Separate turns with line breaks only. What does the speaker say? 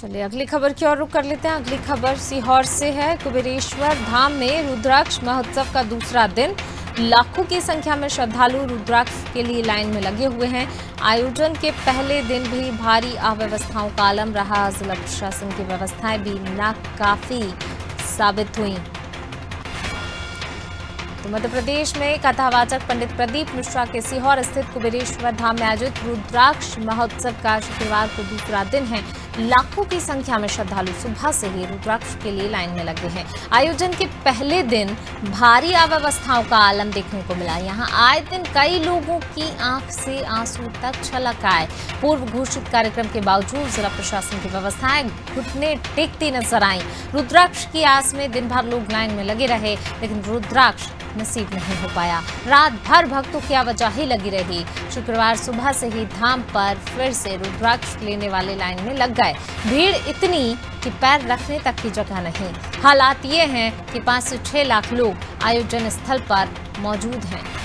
चलिए, अगली खबर की ओर रुख कर लेते हैं। अगली खबर सीहोर से है। कुबेरेश्वर धाम में रुद्राक्ष महोत्सव का दूसरा दिन। लाखों की संख्या में श्रद्धालु रुद्राक्ष के लिए लाइन में लगे हुए हैं। आयोजन के पहले दिन भी भारी अव्यवस्थाओं का आलम रहा। जिला प्रशासन की व्यवस्थाएँ भी नाकाफी साबित हुई। तो मध्य प्रदेश में कथावाचक पंडित प्रदीप मिश्रा के सीहोर स्थित कुबेरेश्वर धाम में आयोजित रुद्राक्ष महोत्सव का शुक्रवार को दूसरा दिन है। लाखों की संख्या में श्रद्धालु सुबह से ही रुद्राक्ष के लिए लाइन में लगे हैं। आयोजन के पहले दिन भारी अव्यवस्थाओं का आलम देखने को मिला। यहाँ आए दिन कई लोगों की आँख से आँसू तक छलक आए। पूर्व घोषित कार्यक्रम के बावजूद जिला प्रशासन की व्यवस्थाएँ घुटने टेकती नज़र आई। रुद्राक्ष की आस में दिन भर लोग लाइन में लगे रहे, लेकिन रुद्राक्ष नसीब नहीं हो पाया। रात भर भक्तों की आवाजाही लगी रही। शुक्रवार सुबह से ही धाम पर फिर से रुद्राक्ष लेने वाले लाइन में लग गए। भीड़ इतनी कि पैर रखने तक की जगह नहीं। हालात ये हैं कि पाँच से छह लाख लोग आयोजन स्थल पर मौजूद हैं।